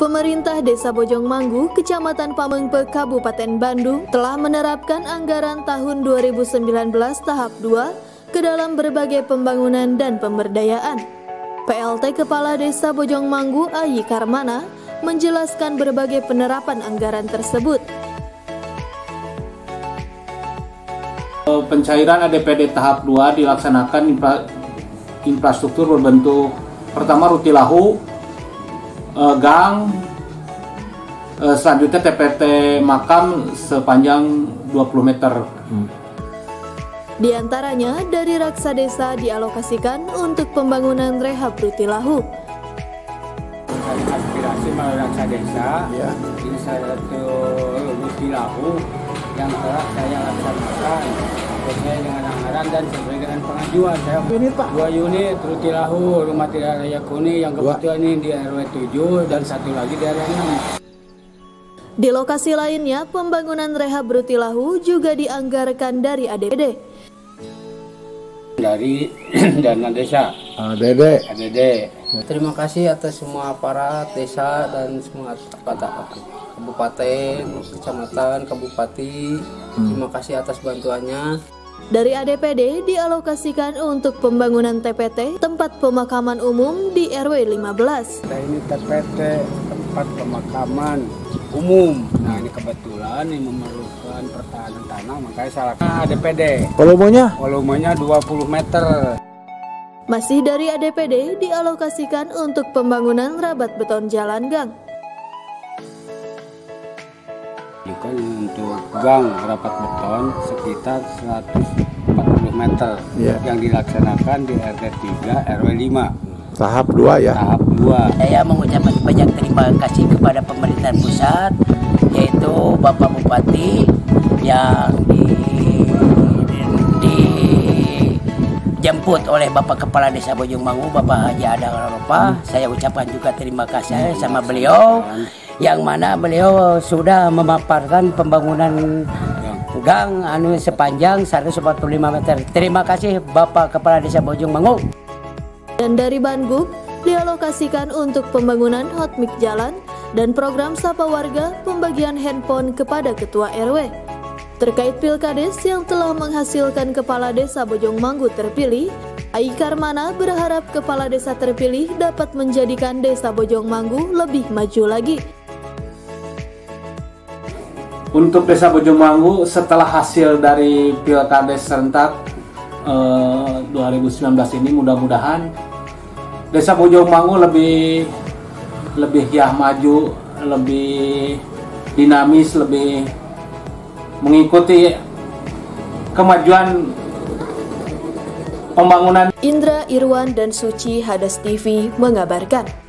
Pemerintah Desa Bojong Manggu, Kecamatan Pamengpe, Kabupaten Bandung telah menerapkan anggaran tahun 2019 tahap 2 ke dalam berbagai pembangunan dan pemberdayaan. PLT Kepala Desa Bojong Manggu Ayi Karmana menjelaskan berbagai penerapan anggaran tersebut. Pencairan ADPD tahap 2 dilaksanakan infra, infrastruktur berbentuk pertama rutilahu uh, gang uh, selanjutnya TPT makam sepanjang 20 meter hmm. Di antaranya dari Raksa Desa dialokasikan untuk pembangunan rehab Rutilahu. Aspirasi melalui Raksa Desa, ya. ini satu Rutilahu yang telah saya laksanakan sesuai dengan anggaran dan sesuai dengan pengajuan saya unit pak dua unit Rutilahu rumah tidak layak huni yang kebetulan ini di RW 7 dan satu lagi di RW 6 di lokasi lainnya, pembangunan rehab Rutilahu juga dianggarkan dari ADD. Dari dana desa. ADD. ADD. Terima kasih atas semua aparat desa dan semua kabupaten, kecamatan, kabupati. Hmm. Terima kasih atas bantuannya. Dari ADPD dialokasikan untuk pembangunan TPT tempat pemakaman umum di RW 15. Nah, ini TPT tempat pemakaman umum. Nah ini kebetulan ini memerlukan pertahanan tanah makanya salah ADPD. Volumenya? Volumenya 20 meter. Masih dari ADPD dialokasikan untuk pembangunan rabat beton jalan gang. Juga untuk gang rapat beton sekitar 140 meter yeah. yang dilaksanakan di RT 3 RW 5. Tahap 2 ya. Tahap 2. Saya mengucapkan banyak terima kasih kepada pemerintah pusat yaitu Bapak Bupati yang di, di dijemput oleh Bapak Kepala Desa Bojong Mangu, Bapak Haji Adang Ropa. Hmm. Saya ucapkan juga terima kasih sama beliau yang mana beliau sudah memaparkan pembangunan gang anu sepanjang 145 meter. Terima kasih Bapak Kepala Desa Bojong Mangu. Dan dari Bandung dialokasikan untuk pembangunan hot mic jalan dan program Sapa Warga pembagian handphone kepada Ketua RW. Terkait Pilkades yang telah menghasilkan Kepala Desa Bojong Manggu terpilih, Aikar Mana berharap Kepala Desa terpilih dapat menjadikan Desa Bojong Manggu lebih maju lagi. Untuk Desa Bojong Manggu setelah hasil dari Pilkades serentak eh, 2019 ini mudah-mudahan Desa Bojong Manggu lebih lebih ya maju, lebih dinamis, lebih mengikuti kemajuan pembangunan. Indra Irwan dan Suci Hadas TV mengabarkan.